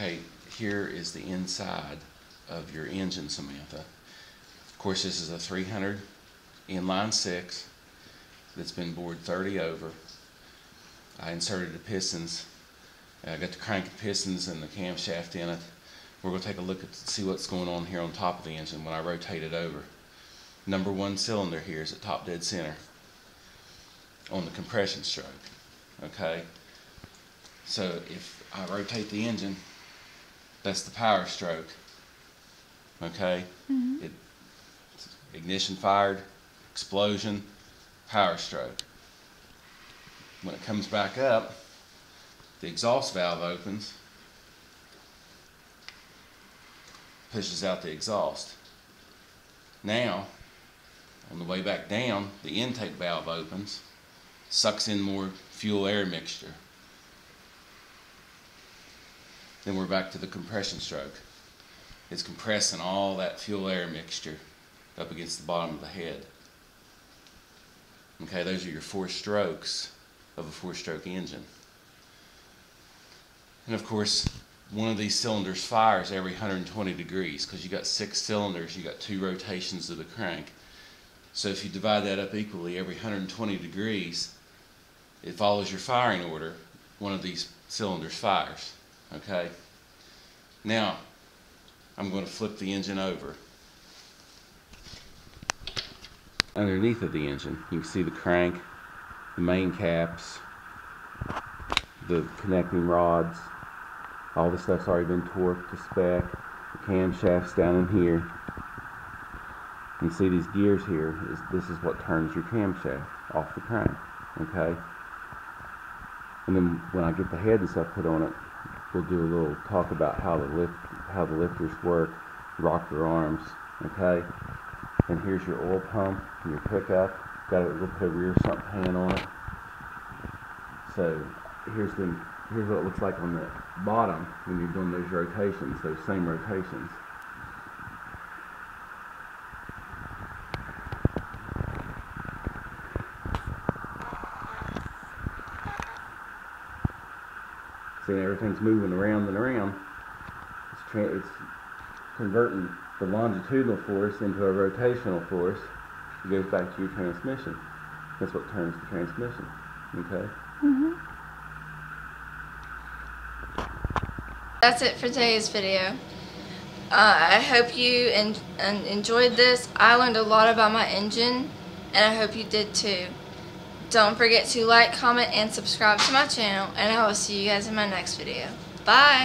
Okay, here is the inside of your engine, Samantha. Of course, this is a 300 inline six that's been bored 30 over. I inserted the pistons. I got the cranking pistons and the camshaft in it. We're going to take a look at see what's going on here on top of the engine when I rotate it over. Number one cylinder here is at top dead center on the compression stroke. Okay, so if I rotate the engine, that's the power stroke. Okay, mm-hmm. it ignition fired, explosion, power stroke. When it comes back up, the exhaust valve opens, pushes out the exhaust. Now, on the way back down, the intake valve opens, sucks in more fuel air mixture. Then we're back to the compression stroke. It's compressing all that fuel air mixture up against the bottom of the head. Okay, those are your four strokes of a four stroke engine. And of course, one of these cylinders fires every 120 degrees because you got six cylinders, you got two rotations of the crank. So if you divide that up equally every 120 degrees, it follows your firing order. One of these cylinders fires. Okay? Now, I'm going to flip the engine over. Underneath of the engine, you can see the crank, the main caps, the connecting rods, all the stuff's already been torqued to spec. The camshaft's down in here. You can see these gears here, is, this is what turns your camshaft off the crank, okay? And then when I get the head and stuff put on it, we'll do a little talk about how the lift, how the lifters work, rock rocker arms, okay? And here's your oil pump and your pickup. Got a little put rear sump pan on it. So here's the here's what it looks like on the bottom when you're doing those rotations, those same rotations. See, everything's moving around and around. It's, tra- it's converting the longitudinal force into a rotational force. It goes back to your transmission. That's what turns the transmission. Okay? That's it for today's video. Uh, I hope you en- en- enjoyed this. I learned a lot about my engine, and I hope you did too. Don't forget to like, comment, and subscribe to my channel, and I will see you guys in my next video. Bye!